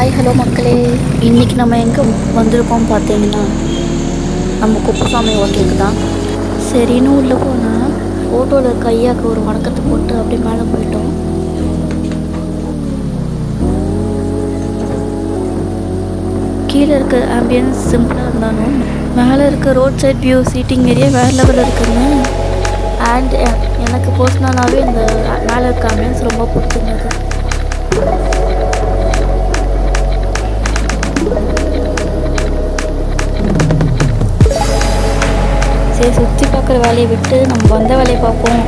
Hi hello மக்களே. இன்றைக்கி நம்ம எங்கே வந்திருக்கோம் பார்த்தீங்கன்னா நம்ம குப்பசாமி ஹோட்டலுக்கு தான். சரின்னு உள்ளே போனால் ஃபோட்டோவில் கையாக்கு ஒரு வணக்கத்தை போட்டு அப்படியே மேலே போயிட்டோம். கீழே இருக்க ஆம்பியன்ஸ் சிம்பிளாக இருந்தாலும் மேலே இருக்க road side view seating area வேறு லெவலில் இருக்குங்க அண்ட் எனக்கு பர்சனலாகவே இந்த மேலே இருக்க ஆம்பியன்ஸ் ரொம்ப பிடிச்சிருந்தது. சரி சுற்றி பார்க்குற வேலையை விட்டு நம்ம வந்த வேலையை பார்ப்போம்.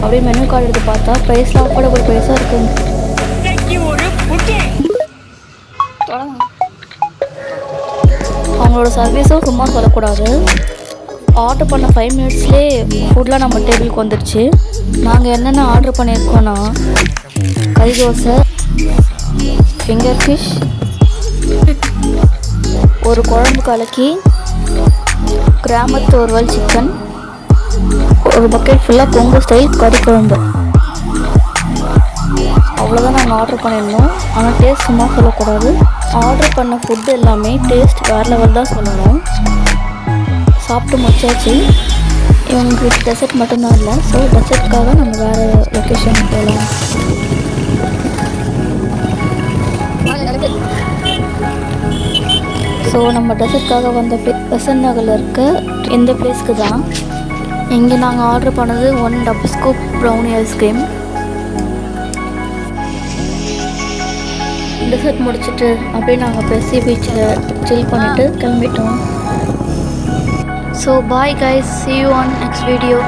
அப்படின்னு மெனு கார்டு எடுத்து பார்த்தா ப்ரைஸ்லாம் அஃபோர்டபுள் ப்ரைஸாக இருக்குங்க அவங்களோட சர்வீஸும் சும்மா சொல்லக்கூடாது. ஆர்டர் பண்ண ஃபைவ் மினிட்ஸ்லேயே ஃபுட்லாம் நம்ம டேபிளுக்கு வந்துடுச்சு நாங்கள் என்னென்ன ஆர்டர் பண்ணியிருக்கோன்னா கறி தோசை ஃபிங்கர் ஃபிஷ் ஒரு குழம்பு கலக்கி கிராமத்து ஒருவல் சிக்கன். ஒரு பக்கெட் ஃபுல்லாக கொங்கு ஸ்டைல் கறி குழம்பு. அவ்வளோதான் நாங்கள் ஆர்டர் பண்ணியிருந்தோம். ஆனால் டேஸ்ட் சும்மா சொல்லக்கூடாது. ஆர்டர் பண்ண ஃபுட் எல்லாமே டேஸ்ட் வேறு லெவல் தான் சொல்லணும். சாப்பிட்டு முடிச்சாச்சு. இவங்களுக்கு டெசர்ட் மட்டும்தான் இல்லை. ஸோ டெசர்ட்காக நம்ம வேறு லொக்கேஷன் போகலாம் ஸோ நம்ம டெசர்ட்காக வந்த பெசன் நகரில் இருக்க இந்த பிளேஸ்க்கு தான். இங்கே நாங்கள் ஆர்டர் பண்ணது one double scoop brownie ice cream dessert முடிச்சுட்டு அப்படியே நாங்கள் பெசி பீச்சில் சில் பண்ணிவிட்டு கிளம்பிட்டோம். So bye guys see you on next video